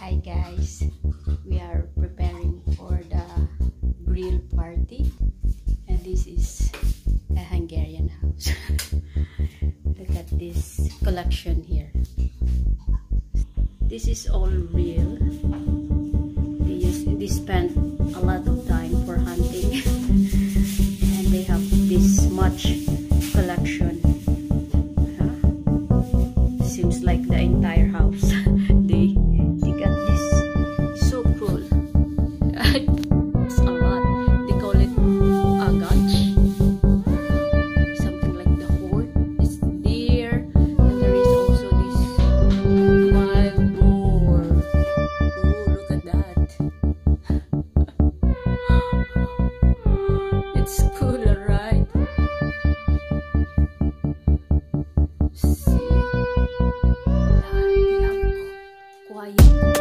Hi guys, we are preparing for the grill party and this is a Hungarian house. Look at this collection here. This is all real. They, use, they spent a lot of time for hunting and they have this much collection. Huh? Seems like the entire house. Quiet.